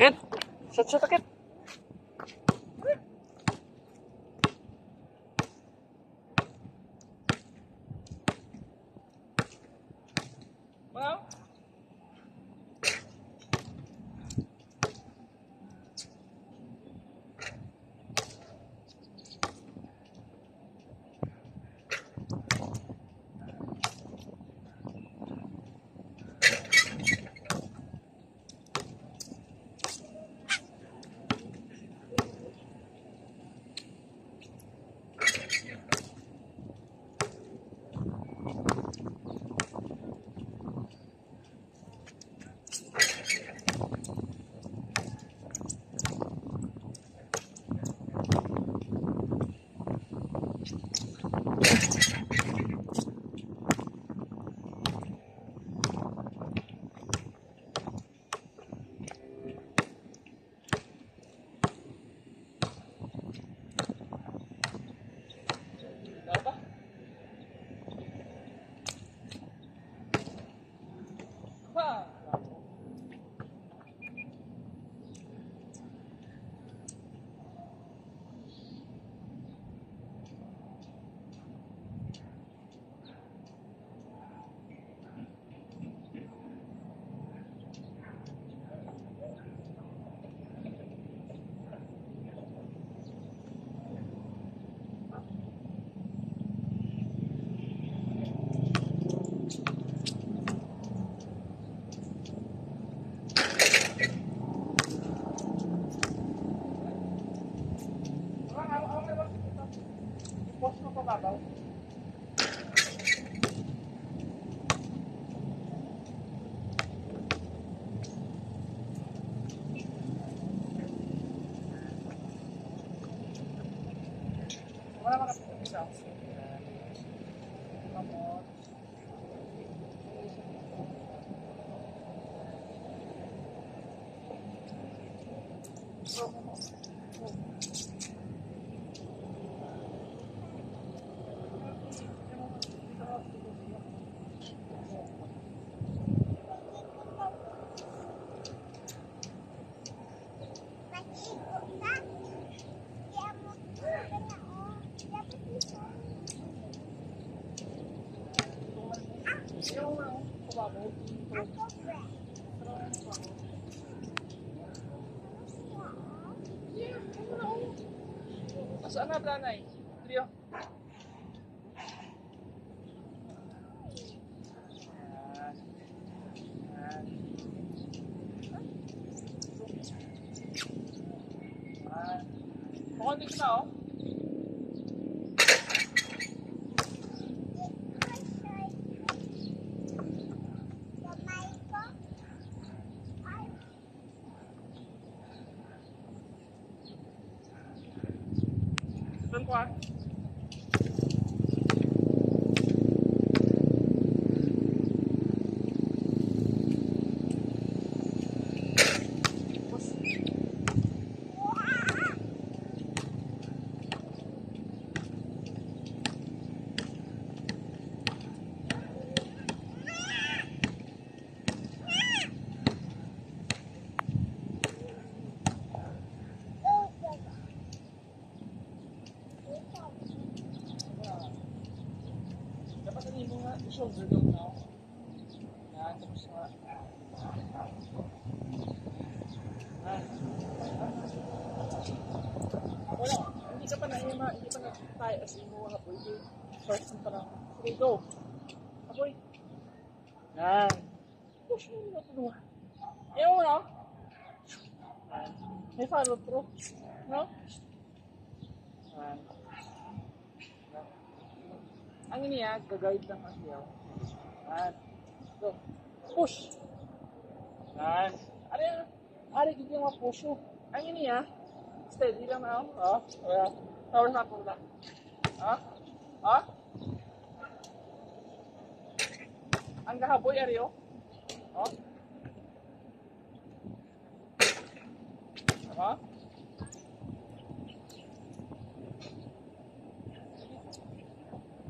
け社長だけ。Post mo pa babaw. Wala kapitang isa. Kamot. Yung ano, kababaw. Yeah, ano na ako. Asaan na, Branay? Trio. Yan. Yan. Yan. Mukhang na, oh. Doon ko, ah. Dapat ano mo nga, shoulder down now. Yan, tapos nga. Yan. Wala, hindi ka pa na ima, hindi pa na tayo as imo nga po. Hindi, first go. Apoy. Yan. Push mo na naman. Ayaw mo na. Yan. May follow through. No? Yan. Ang iniya, gagawid lang ang siyaw. Yan. Go. Push. Yan. Ari, ari, hindi yung push mo. Ang iniya, steady lang na. Oh, oh. Power sa pula. Oh, oh. Ang gahaboy, ari, oh. Oh. Oh.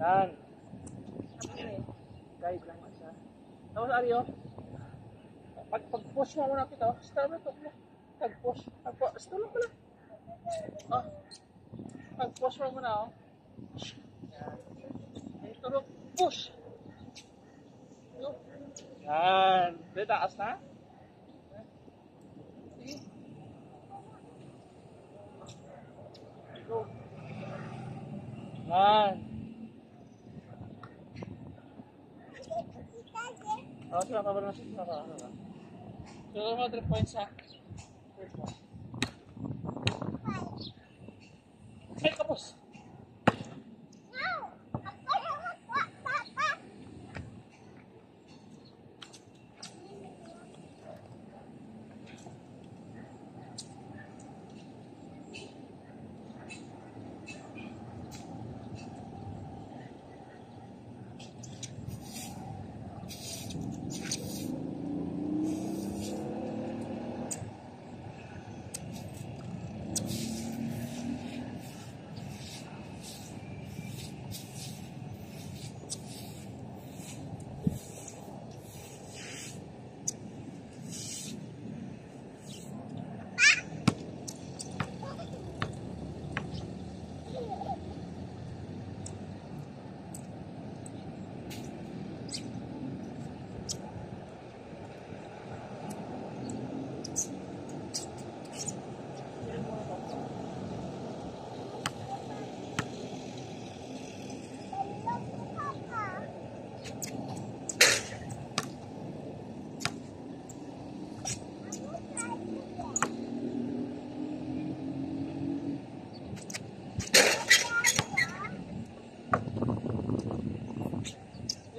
Yan. Guide lang siya. Tapos Aryo, pag pag-push mo muna kita, start mo ito. Pag-push. Pag-push. Tulog pala. Oh. Pag-push mo muna, oh. Yan. Tulog. Push. Go. Yan. Di, taas na. Sige. Go. Yan. Oh, sila pa ba na sila pa? So, mga 3 points ha. First one. Ay, kapos!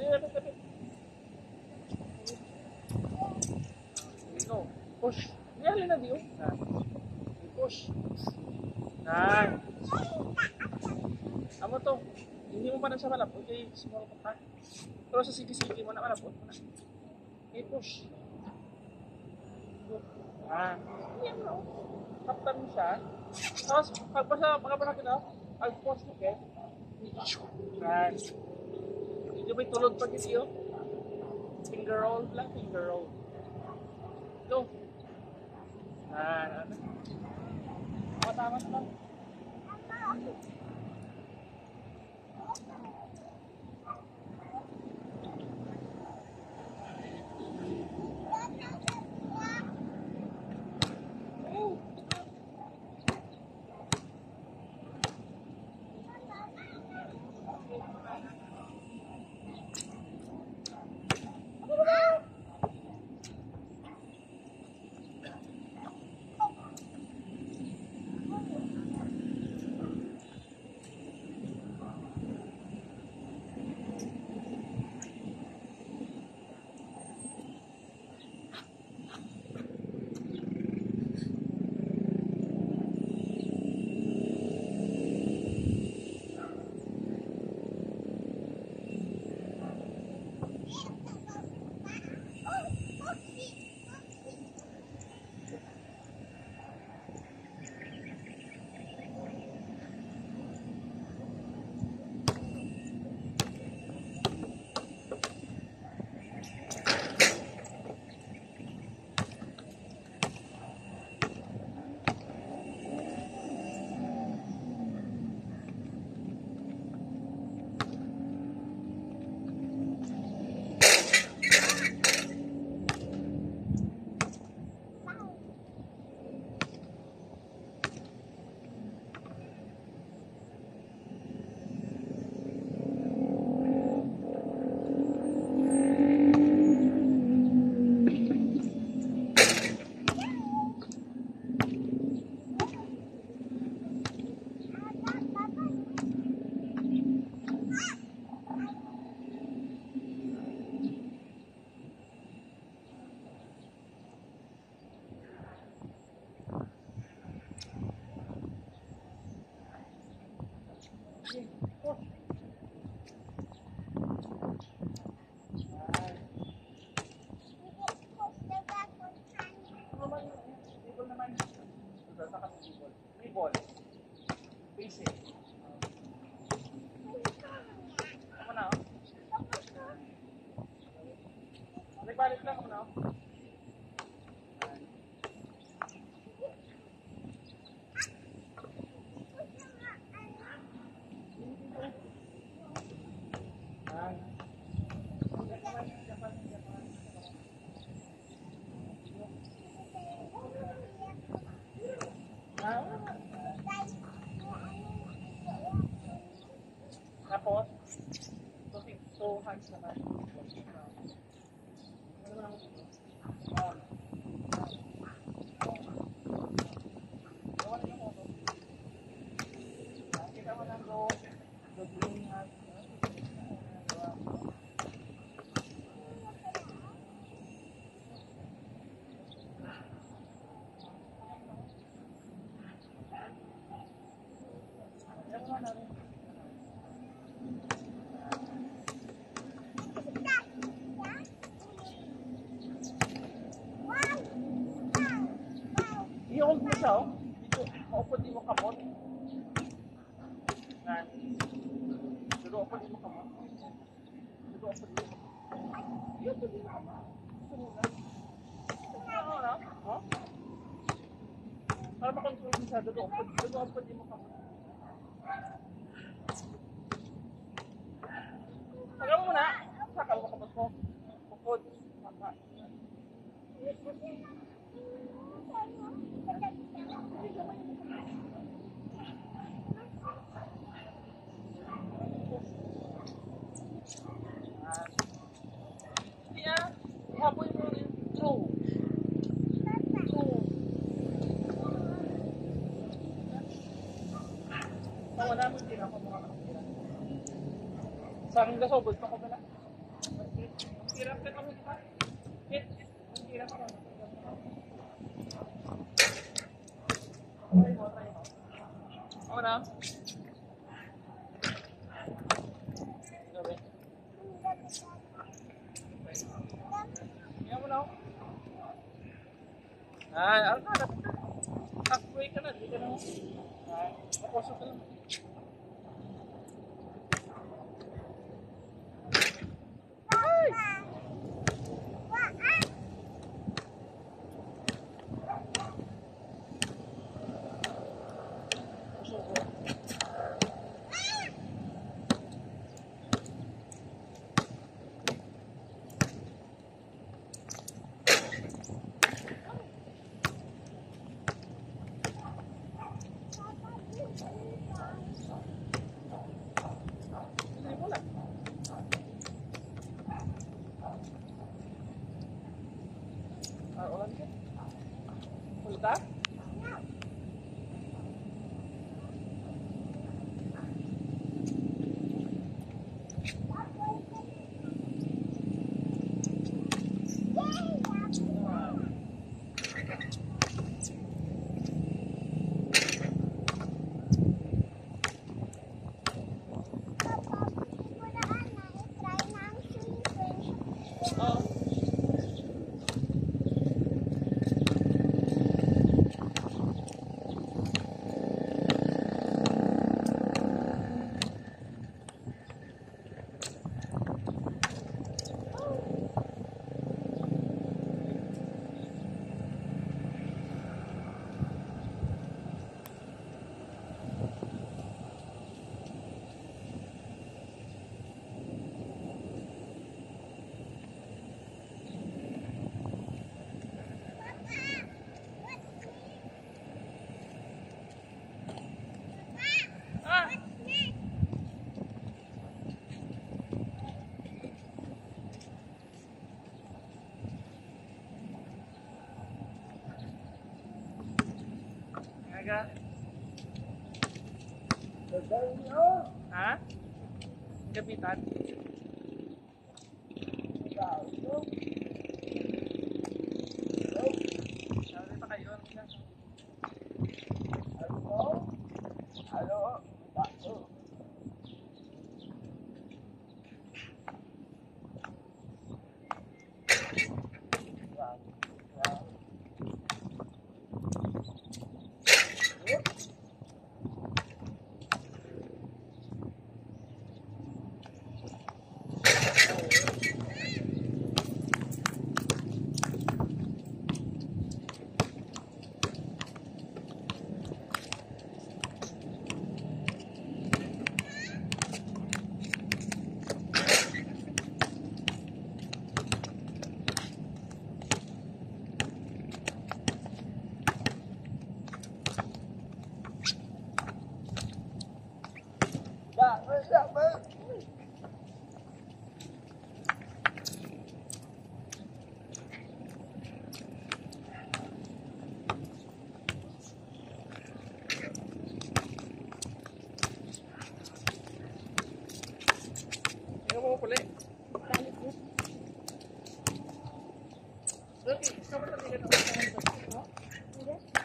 Yeah, lapit, lapit. Go. Push. Yeah, halina Dio. Yan. Push. Yan. Amo to. Hindi mo pa na siya malapot. Okay, small pa. Pero sa sige-sige mo na malapot mo na. Okay, push. Ah. Yan mo. Kaptan mo siya. Tapos, pagpasa, pagpasa kita, I'll push mo, okay? Yan. Medyo may tulog pa kasi yun. Finger roll lang, finger roll. Go. Ah, ano? Tama, tama, tama. Thanks for that. Para makontrol mo siya. Dito, upo, dito, upo di mo kamot. Tagal mo muna. Saka mo kamot mo. Upod. Saka. Iya, hapoy mo rin. True. True. Tawa na mo tira ko mga kapatira. Sa akin gasobod pa ko ba na? Tira ka kami. Tira ka kami. Ako na. Na. Ay, ano ka? Halfway ka na. Di ka na. Ay, napasok ka lang. mereka Hah? Kepitan mo pala eh. Okay, so what are we going to?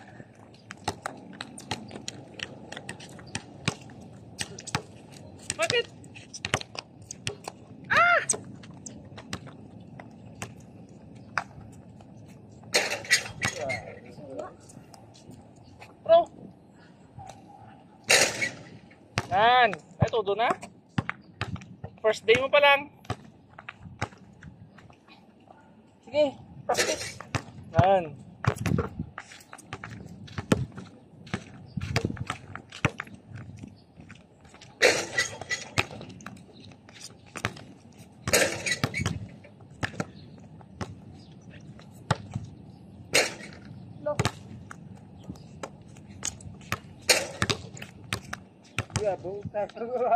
First day mo pa lang. Sige, practice. Yan. Look. Ya, bukas.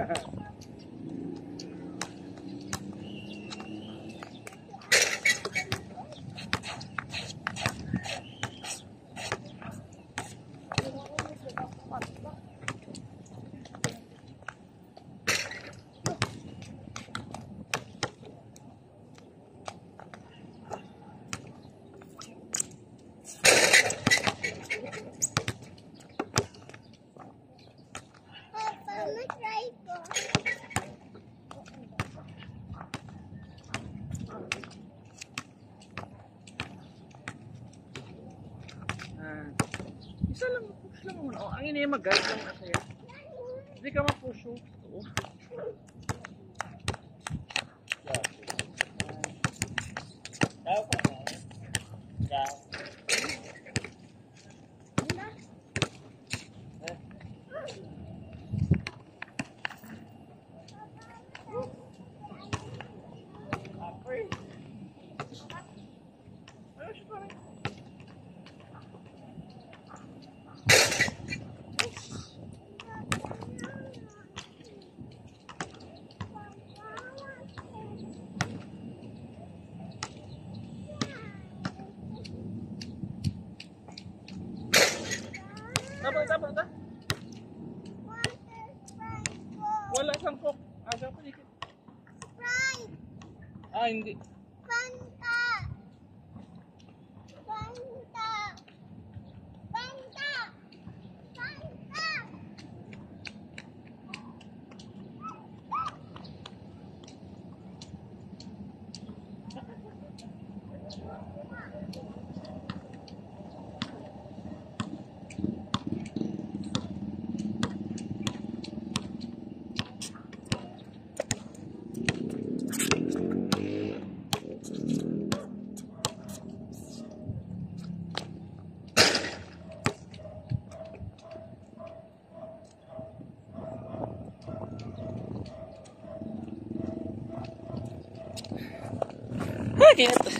Yeah. Ina yung mag-guide lang na sa'yo. Hindi ka ma-push oh. Oo. Daw pa na. Daw. Apoy. Ayos pa rin. Tapos, tapos, tapos. Wala siyang cook. Aga pa dito. Ah, Ah, kaya